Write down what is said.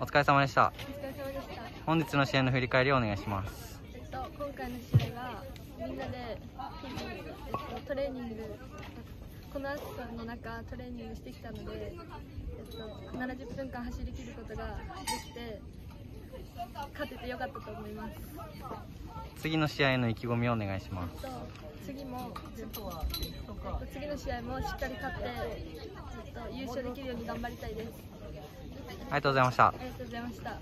お疲れ様でしたお疲れ様でした。本日の試合の振り返りをお願いしますえっと今回の試合はみんなでトレーニングこの暑さの中トレーニングしてきたので、えっと、70分間走り切ることができて勝ててよかったと思います。次の試合の意気込みをお願いしますえっと次も、えっと、次の試合もしっかり勝って、えっと、優勝できるように頑張りたいです。ありがとうございました。ありがとうございました。